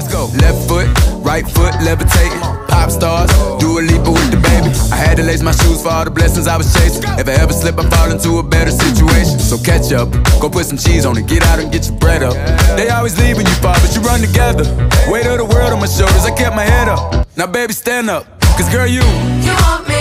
Let's go. Left foot, right foot, levitating. Pop stars, Dua Lipa with DaBaby. I had to lace my shoes for all the blessings I was chasing. If I ever slip, I fall into a better situation. So catch up, go put some cheese on it, get out and get your bread up. They always leaving you far, but you run together. Weight of the world on my shoulders, I kept my head up. Now, baby, stand up. Cause girl, you. You want me